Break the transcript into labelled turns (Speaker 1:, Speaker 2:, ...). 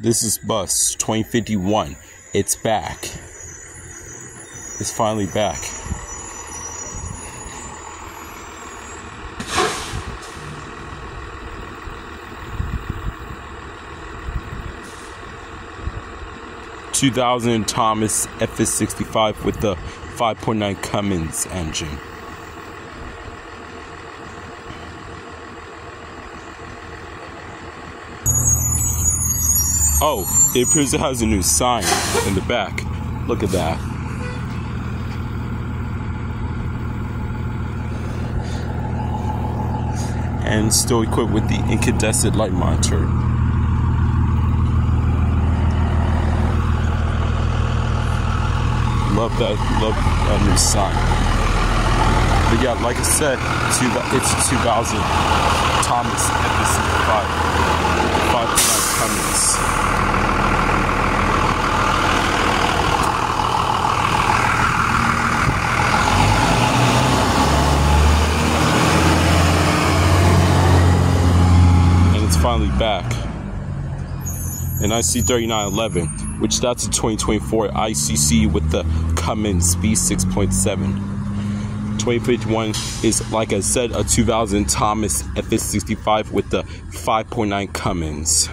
Speaker 1: This is Bus 2051. It's back. It's finally back. Two thousand Thomas FS sixty five with the five point nine Cummins engine. Oh, it appears it has a new sign in the back. Look at that. And still equipped with the incandescent light monitor. Love that, love that new sign. But yeah, like I said, it's 2000 Thomas FS65. 5 Cummins. And finally back. An IC3911, which that's a 2024 ICC with the Cummins B6.7. 2051 is, like I said, a 2000 Thomas FS65 with the 5.9 Cummins.